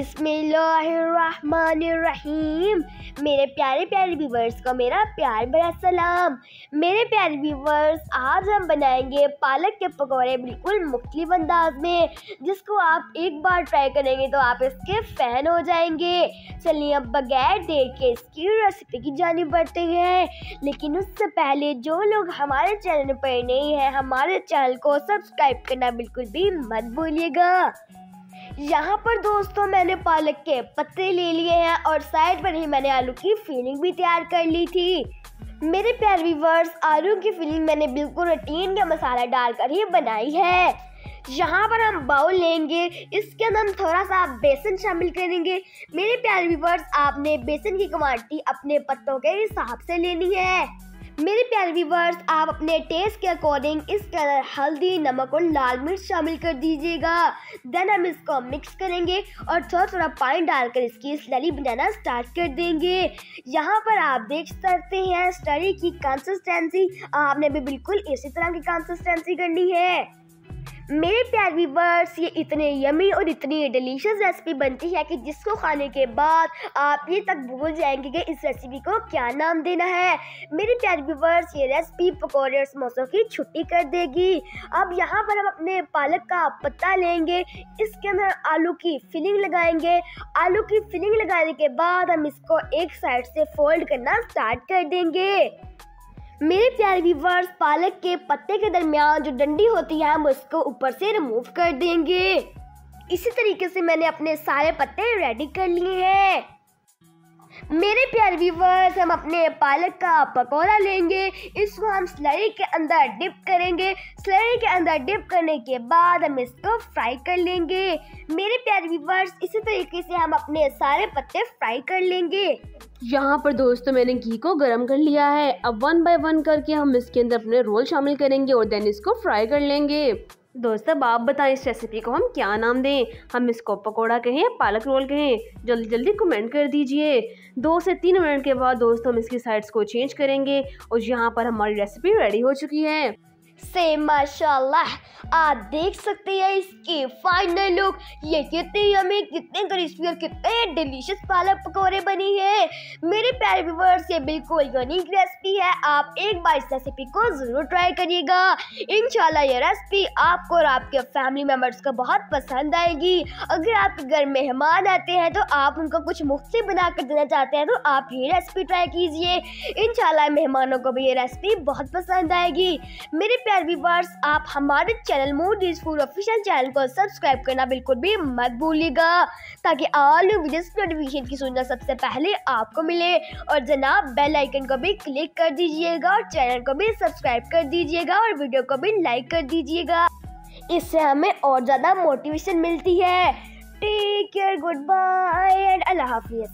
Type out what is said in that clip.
बिस्मिल्लाहिर्रहमानिर्रहीम। मेरे प्यारे प्यारे व्यूवर्स को मेरा प्यार भरा सलाम। मेरे प्यारे व्यूवर्स आज हम बनाएँगे पालक के पकौड़े बिल्कुल मुख्तलिफ़ अंदाज में, जिसको आप एक बार ट्राई करेंगे तो आप इसके फ़ैन हो जाएँगे। चलिए अब बगैर देर के इसकी रेसिपी की जानी बढ़ते हैं। लेकिन उससे पहले जो लोग हमारे चैनल पर नहीं हैं, हमारे चैनल को सब्सक्राइब करना बिल्कुल भी मत भूलिएगा। यहाँ पर दोस्तों मैंने पालक के पत्ते ले लिए हैं और साइड पर ही मैंने आलू की फीलिंग भी तैयार कर ली थी। मेरे प्यार व्यूवर्स आलू की फीलिंग मैंने बिल्कुल रूटीन का मसाला डालकर ही बनाई है। यहाँ पर हम बाउल लेंगे, इसके अंदर हम थोड़ा सा बेसन शामिल करेंगे। मेरे प्यारे व्यूवर्स आपने बेसन की क्वांटिटी अपने पत्तों के हिसाब से लेनी है। मेरे प्यारे व्यूवर्स आप अपने टेस्ट के अकॉर्डिंग इसके अंदर हल्दी, नमक और लाल मिर्च शामिल कर दीजिएगा। देन हम इसको मिक्स करेंगे और थोड़ा थोड़ा पानी डालकर इसकी स्लरी बनाना स्टार्ट कर देंगे। यहाँ पर आप देख सकते हैं स्लरी की कंसिस्टेंसी आपने भी बिल्कुल इसी तरह की कंसिस्टेंसी करनी है। मेरे प्यार व्यूवर्स ये इतने यमी और इतनी डिलीशियस रेसिपी बनती है कि जिसको खाने के बाद आप ये तक भूल जाएँगे कि इस रेसिपी को क्या नाम देना है। मेरे प्यार व्यूवर्स ये रेसिपी पकौड़े और समोसों की छुट्टी कर देगी। अब यहाँ पर हम अपने पालक का पत्ता लेंगे। इसके अंदर आलू की फिलिंग लगाएँगे। आलू की फिलिंग लगाने के बाद हम इसको एक साइड से फोल्ड करना स्टार्ट कर देंगे। मेरे प्यारे व्यूवर्स पालक के पत्ते के दरमियान जो डंडी होती है, हम उसको ऊपर से रिमूव कर देंगे। इसी तरीके से मैंने अपने सारे पत्ते रेडी कर लिए हैं। मेरे प्यारे व्यूवर्स हम अपने पालक का पकौड़ा लेंगे। इसको हम स्लरी के अंदर डिप करेंगे। स्लरी के अंदर डिप करने के बाद हम इसको फ्राई कर लेंगे। मेरे प्यारे व्यूवर्स इसी तरीके से हम अपने सारे पत्ते फ्राई कर लेंगे। यहाँ पर दोस्तों, मैंने घी को गर्म कर लिया है। अब वन बाय वन करके हम इसके अंदर अपने रोल शामिल करेंगे और देन इसको फ्राई कर लेंगे। दोस्तों, अब आप बताएँ इस रेसिपी को हम क्या नाम दें? हम इसको पकोड़ा कहें, पालक रोल कहें? जल्दी जल्दी कमेंट कर दीजिए। दो से तीन मिनट के बाद दोस्तों, हम इसकी साइड्स को चेंज करेंगे और यहाँ पर हमारी रेसिपी रेडी हो चुकी है। से माशाल्लाह, आप देख सकते हैं इसकी फाइनल लुक ये कितने यमी कितने क्रिस्पी और कितने डिलीशियस पालक पकौड़े बनी है। मेरे प्यारे व्यूवर्स ये बिल्कुल यूनिक रेसिपी है। आप एक बार इस रेसिपी को ज़रूर ट्राई करिएगा। इंशाल्लाह ये रेसिपी आपको और आपके फैमिली मेंबर्स को बहुत पसंद आएगी। अगर आपके घर मेहमान आते हैं तो आप उनको कुछ मुख्त बना कर देना चाहते हैं तो आप ये रेसिपी ट्राई कीजिए। इनशाला मेहमानों को भी ये रेसिपी बहुत पसंद आएगी। मेरे प्यार व्यूवर्स, आप हमारे channel Moodys food official channel को सब्सक्राइब करना बिल्कुल भी मत भूलिएगा, ताकि ऑल वीडियोस नोटिफिकेशन की सूचना सबसे पहले आपको मिले। और जनाब बेल आइकन को भी क्लिक कर दीजिएगा और चैनल को भी सब्सक्राइब कर दीजिएगा और वीडियो को भी लाइक कर दीजिएगा। इससे हमें और ज़्यादा मोटिवेशन मिलती है। Take care good bye and अल्लाह हाफिज़.